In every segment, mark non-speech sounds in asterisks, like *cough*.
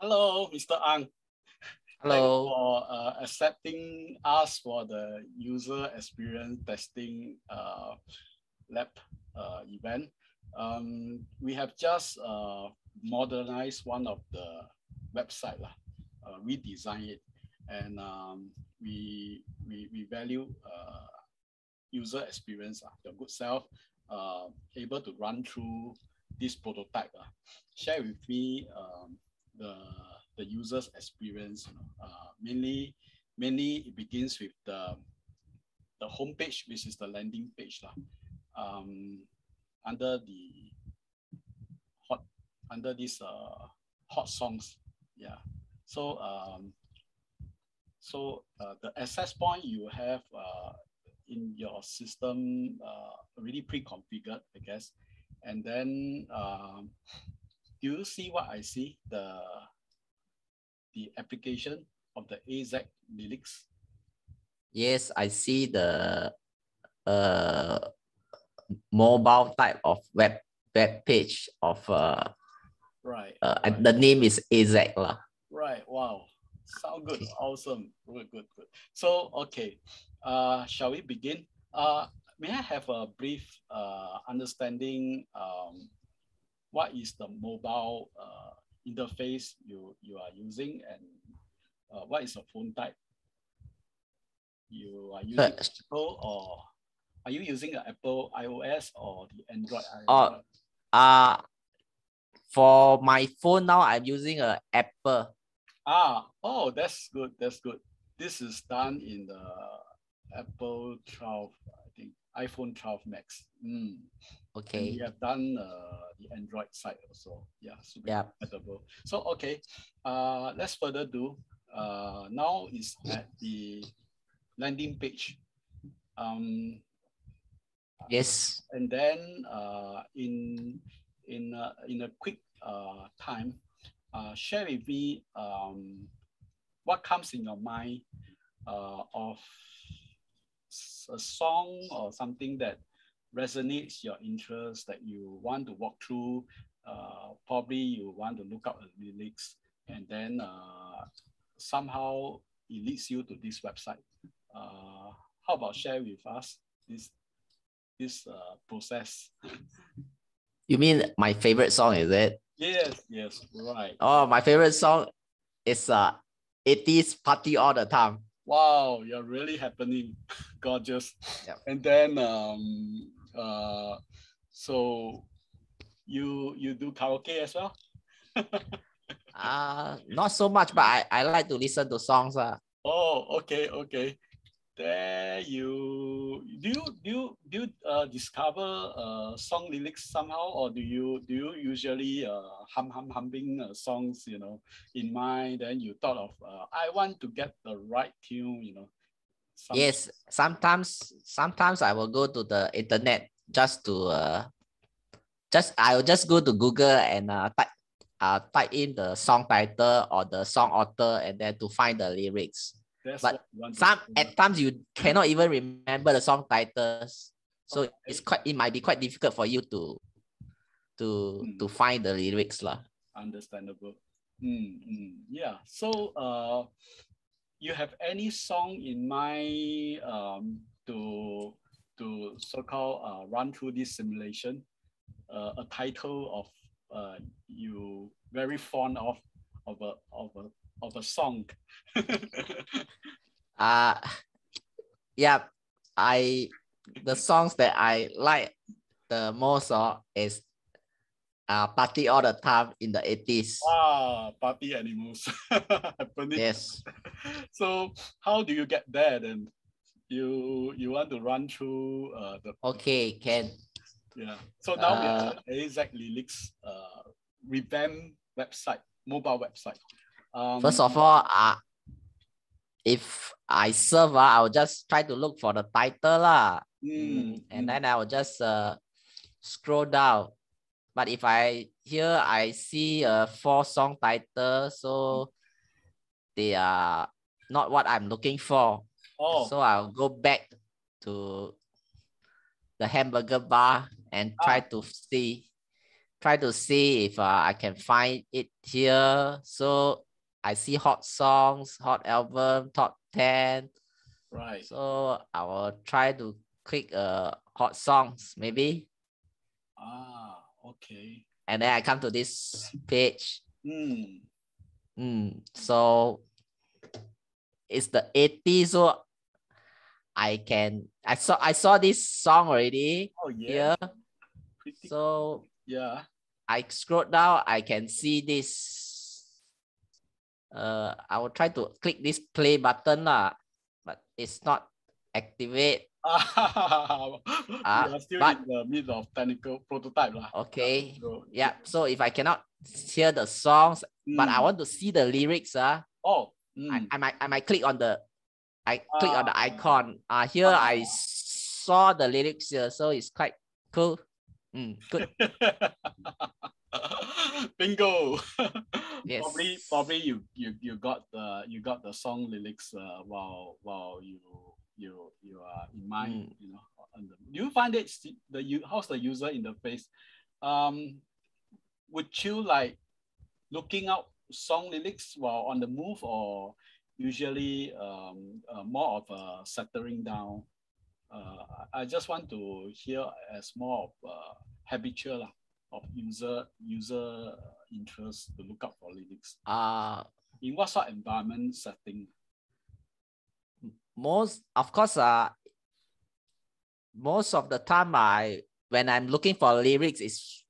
Hello, Mr. Ang. Hello. for uh, accepting us for the user experience testing uh, lab uh, event. Um, we have just uh, modernized one of the website, uh, redesign it, and um, we, we, we value uh, user experience, uh, your good self, uh, able to run through this prototype. Uh. Share with me um, the the user's experience. You know, uh, mainly, mainly it begins with the the homepage, which is the landing page, lah. Um, under the hot under this uh, hot songs, yeah. So um, so uh, the access point you have uh, in your system uh, already pre-configured, I guess. And then um, do you see what I see? The the application of the AZ lyrics? Yes, I see the uh mobile type of web web page of uh, right, uh right. the name is AZ lah. Right. Wow. Sound good. Awesome. Good, good, good. So, okay. Uh, shall we begin? Uh, may I have a brief uh, understanding um, what is the mobile uh, interface you, you are using and uh, what is the phone type? You are using First, Apple or are you using an Apple iOS or the Android? Oh. uh for my phone now I'm using a Apple. Ah, oh, that's good. That's good. This is done in the Apple 12, I think, iPhone 12 Max. Mm. And Okay. we have done uh, the Android side also. Yeah, super Yeah. compatible. So, okay, uh, let's further do. Uh, now is at the landing page. Um, Yes. and then uh, in in a, in a quick uh, time, uh, share with me um, what comes in your mind uh, of a song or something that resonates your interest that you want to walk through. Uh, probably you want to look up the lyrics, and then uh, somehow it leads you to this website. Uh, how about share with us this this uh, process? You mean my favorite song is it? Yes, yes, right. Oh, my favorite song is uh 80s party all the time. Wow, you're really happening, *laughs* gorgeous. And then um uh so you you do karaoke as well? *laughs* Uh not so much, but I, I like to listen to songs. Uh. Oh, okay, okay. There you do you do you do you uh, discover uh song lyrics somehow or do you do you usually uh hum hum humming uh, songs you know in mind then you thought of uh, I want to get the right tune you know some- Yes, sometimes sometimes I will go to the internet just to uh just I will just go to Google and uh type uh type in the song title or the song author and then to find the lyrics. That's but what you want to Some at times you cannot even remember the song titles. So Okay. it's quite it might be quite difficult for you to to to Mm. find the lyrics lah. understandable. Mm, mm, yeah. So uh you have any song in mind um to to so-called uh, run through this simulation? Uh, a title of uh you very fond of of a of a of a song. *laughs* Uh yeah, I the songs that I like the most uh, is uh party all the time in the 80s. ah, party animals *laughs* happening. Yes. *laughs* So how do you get there then? You you want to run through uh the Okay, can. Yeah. So now we Uh, have the AZ Lyrics uh, revamp website, mobile website. Um, First of all, uh, if I serve, uh, I'll just try to look for the title lah. mm, and mm, then I will just uh, scroll down. But if I here I see a four song title, so they are not what I'm looking for. oh, So I'll go back to the hamburger bar and try to see try to see if uh, I can find it here. So I see hot songs, hot album, top 10. Right. So I will try to click uh hot songs maybe. Ah, okay. And then I come to this page. Hmm. Mm, so it's the 80s. So I can I saw I saw this song already Oh yeah. here. Pretty So yeah. I scroll down, I can see this. Uh, I will try to click this play button lah, but it's not activate. Ah, *laughs* Ah, we are still but- in the middle of technical prototype lah. Okay. So, Yeah. So if I cannot hear the songs, but I mm. want to see the lyrics, ah, Oh. I, mm. I might I might click on the I click on the Ah. icon. Uh here I Ah. saw the lyrics here, so it's quite cool. Mm, good. *laughs* *laughs* Bingo. *laughs* Yes. Probably, probably you you you got the you got the song lyrics uh, while while you you you are in mind. Mm. You know, on the, do you find it the you how's the user interface? Um, would you like looking out song lyrics while on the move, or usually um, uh, more of a settling down? Uh, I just want to hear as more of uh, habitual of user user interest to look up for lyrics. Uh In what sort of environment setting? most of course uh most of the time I when I'm looking for lyrics is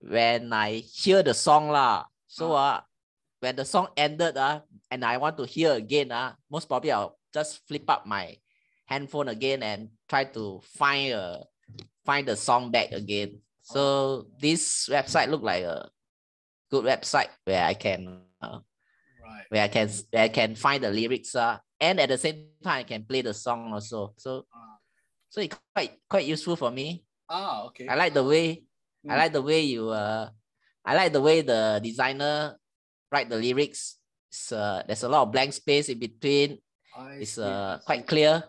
when I hear the song lah. So uh when the song ended uh and I want to hear again uh most probably I'll just flip up my handphone again and try to find a find the song back again. So this website look like a good website where I can uh, Right. where I can where I can find the lyrics uh, and at the same time I can play the song also. So Ah. so it's quite quite useful for me. Ah, okay. I like the way I Mm. like the way you uh I like the way the designer write the lyrics. It's, uh, there's a lot of blank space in between. I It's see, uh quite clear.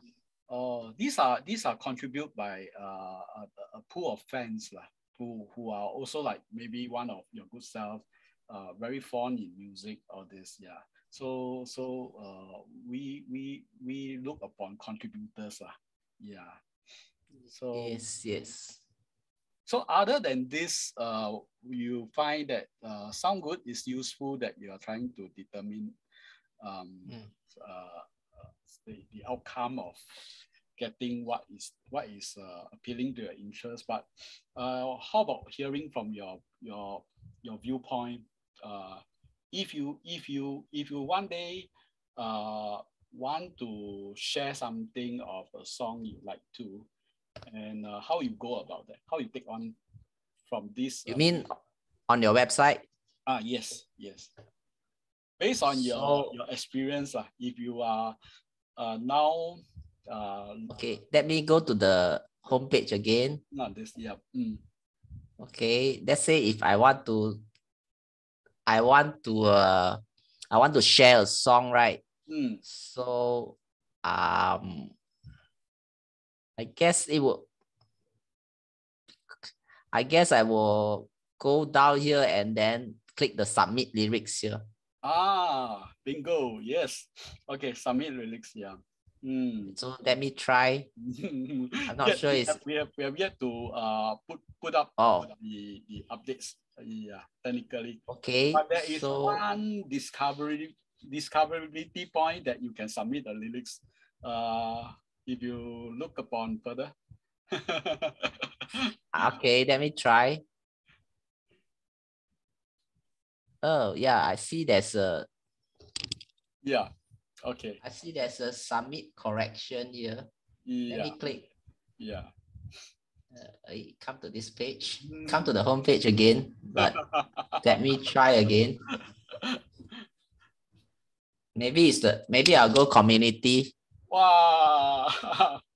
Oh, these are these are contributed by uh, a, a pool of fans lah, who who are also like maybe one of your good self, uh, very fond in music or this yeah. So so uh, we we we look upon contributors lah, yeah. So Yes, yes. so other than this, uh, you find that uh, sound good is useful that you are trying to determine um, Mm. uh, uh, the, the outcome of getting what is what is uh, appealing to your interest. But uh, how about hearing from your your your viewpoint? Uh, if you if you if you one day uh, want to share something of a song you like to, and uh, how you go about that? How you take on from this? You uh, mean on your website? Ah, yes, yes. Based on your So- your experience, uh, if you are uh, now uh, Okay, let me go to the homepage again. not this, yeah, mm, Okay, let's say if I want to, I want to, uh, I want to share a song, right? mm, So, um, I guess it will. I guess I will go down here and then click the submit lyrics here. ah, bingo, yes. Okay, submit lyrics, yeah. Mm. So let me try. *laughs* I'm not sure we it's- have, we have we have yet to uh put put up Oh. the the updates, uh, yeah, technically. Okay, But there is so one discovery discoverability point that you can submit the lyrics. Uh, if you look upon further. *laughs* okay, let me try. Oh yeah, I see there's a yeah. Okay. I see there's a submit correction here. Let me click. Yeah. Uh, I come to this page. Come to the home page again, but *laughs* let me try again. Maybe it's the maybe I'll go community. wow. *laughs*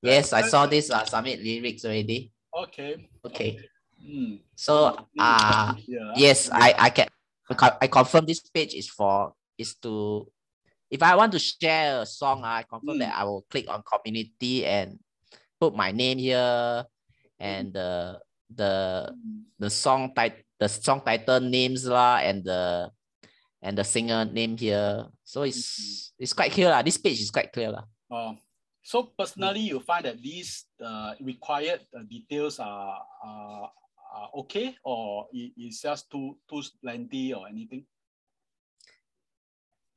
Yes, I saw this uh, submit lyrics already. Okay. Okay. Mm. So uh yeah. yes, I I can I confirm this page is for is to if I want to share a song, I confirm that I will click on community and put my name here and the the Mm, the song tit- the song title names lah and the and the singer name here. So it's it's quite clear lah. This page is quite clear lah. Uh, so personally, you find that these uh, required uh, details are, are, are okay, or it's just too too lengthy or anything?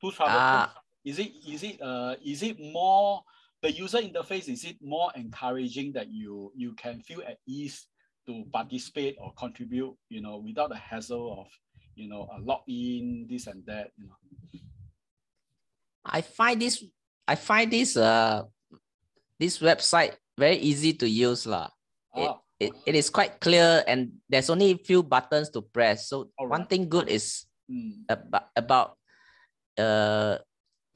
Too troublesome? Ah, is it is it uh is it more the user interface? Is it more encouraging that you you can feel at ease to participate or contribute? You know, without the hassle of you know a login this and that. You know. I find this I find this uh this website very easy to use lah. It, Ah, it, it is quite clear and there's only a few buttons to press. So one thing good is mm, about about uh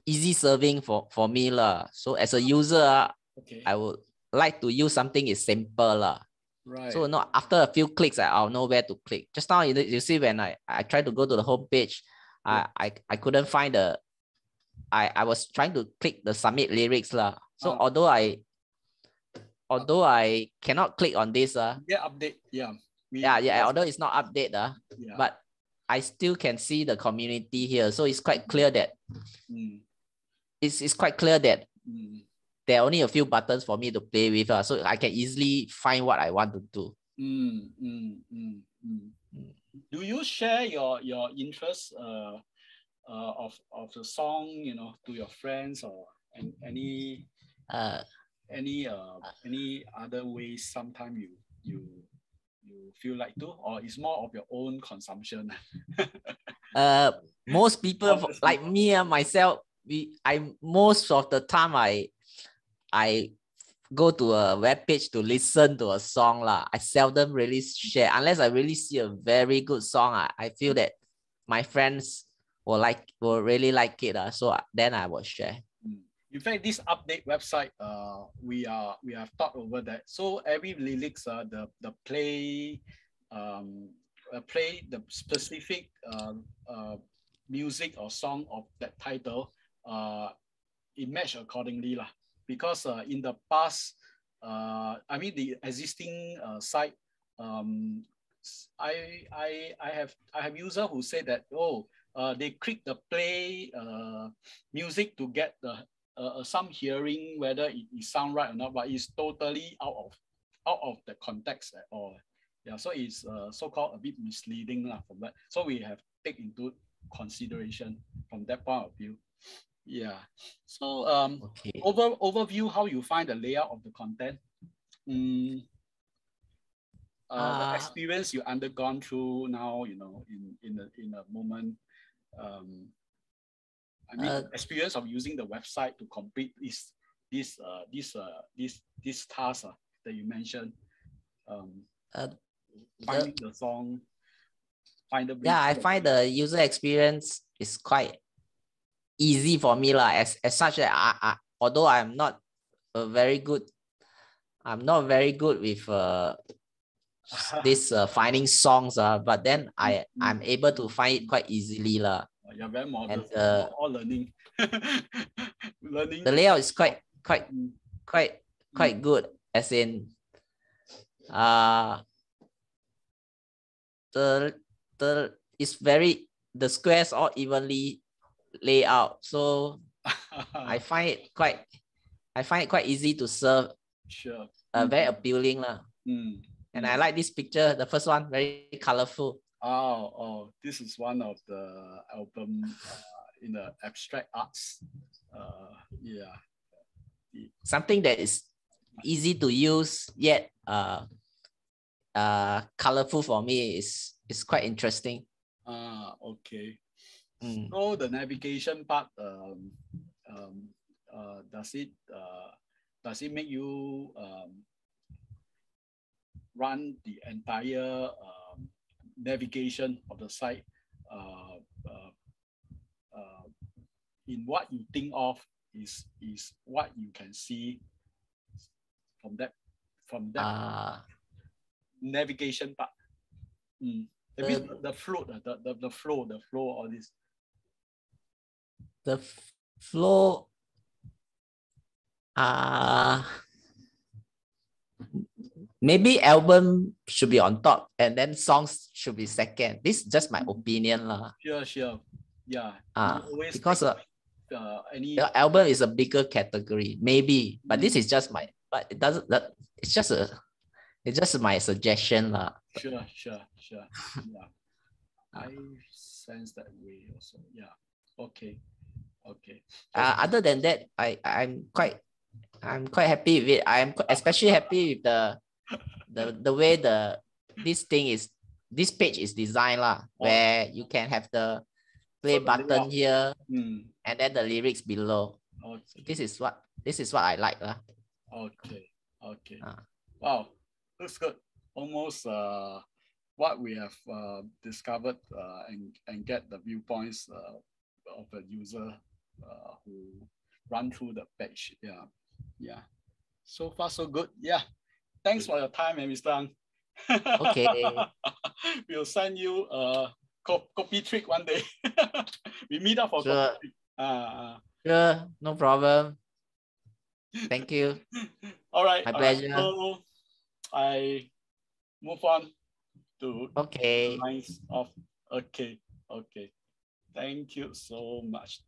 easy serving for for me lah. So as a user, ah, okay. I would like to use something is simple lah. right. So not after a few clicks, I- I'll know where to click. Just now you, you see when I I tried to go to the home page, I, I I couldn't find the. I I was trying to click the submit lyrics lah. So Ah. although I. Although I cannot click on this uh, yeah, update. Yeah. We, yeah, yeah, although it's not update uh, yeah. but I still can see the community here. So it's quite clear that mm, it's, it's quite clear that mm, there are only a few buttons for me to play with. Uh, so I can easily find what I want to do. mm, mm, mm, mm. Mm. Do you share your your interest uh, uh, of of the song, you know, to your friends or an, any Uh, any uh any other ways sometime you you you feel like to or it's more of your own consumption *laughs* uh most people like me and myself we i most of the time i i go to a web page to listen to a song lah. i seldom really share unless i really see a very good song i, I feel that my friends will like will really like it uh, so then i will share. In fact this update website uh we are we have thought over that so every lyrics uh the the play um uh, play the specific uh, uh music or song of that title uh it match accordingly lah. because uh, in the past uh i mean the existing uh, site um i i i have i have user who say that oh uh, they click the play uh, music to get the uh, some hearing whether it, it sound right or not, but it's totally out of out of the context at all. Yeah, so it's uh, so-called a bit misleading lah from that. So we have take into consideration from that point of view. Yeah. So um, okay over overview how you find the layout of the content. Mm, uh, the Uh, experience you undergone through now, you know, in in a in a moment. Um, I mean, Uh, experience of using the website to complete this this uh this uh this this task uh, that you mentioned. Um, uh, the- finding the song, find the yeah i find the user experience is quite easy for me lah. as, as such that I, I although i'm not a very good i'm not very good with uh *laughs* this uh, finding songs uh, but then i i'm able to find it quite easily lah. You're very modern. And, uh, all learning, *laughs* learning. the layout is quite quite Mm, quite quite good as in uh the the it's very the squares all evenly laid out so *laughs* I find it quite I find it quite easy to serve sure. uh, very Mm. appealing lah. Mm. and I like this picture the first one very colorful Oh, oh, this is one of the album uh, in the abstract arts. Uh, yeah. something that is easy to use yet uh uh colorful for me is is quite interesting Ah, okay. Mm. So the navigation part, um, um, uh, does it uh, does it make you um, run the entire um, navigation of the site uh, uh, uh, in what you think of is is what you can see from that from that uh navigation part. Mm. That means the, the flow, the, the, the flow, the flow, all this. the flow uh maybe album should be on top and then songs should be second. This is just my opinion. lah. Sure, sure. Yeah. Ah, always because uh, uh, any the album is a bigger category, maybe, but this is just my but it doesn't that it's just a it's just my suggestion. lah. sure, sure, sure. Yeah. *laughs* I sense that way also. Yeah. Okay. Okay. Uh, other than that, I I'm quite I'm quite happy with it. I'm especially happy with the the the way the this thing is this page is designed lah, Oh. where you can have the play So button layout. here Hmm. and then the lyrics below. Okay. This is what this is what I like lah. Okay. Okay. Ah. Wow. Looks good. Almost uh what we have uh, discovered uh, and, and get the viewpoints uh, of the user uh, who run through the page. Yeah. Yeah. So far, so good. Yeah. Thanks for your time, eh, Mr. Ang. Okay. *laughs* we'll send you a copy trick one day. *laughs* we meet up for Sure. copy trick. Ah, ah. Sure, no problem. Thank you. *laughs* all right. My all right. pleasure. So I move on to Okay. lines of okay. Okay. Thank you so much.